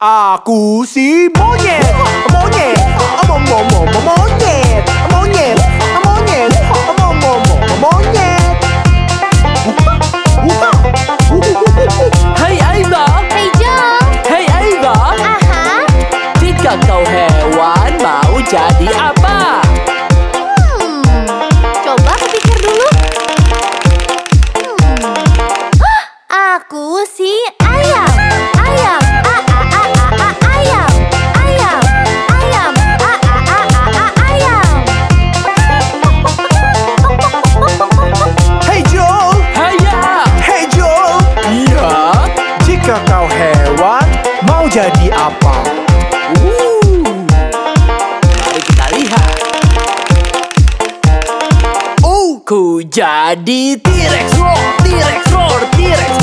Aku si monyet Monyet Mo mo mo mo monyet Monyet Monyet Mo mo mo mo monyet Hai Ava Hey Joe Hai Ava Aha Jika kau hewan mau jadi apa? Hmm Coba aku pikir dulu hmm. Aku si jadi apa? uh. Mari kita lihat. Oh Ku jadi T-Rex. Roar T-Rex. Roar T-Rex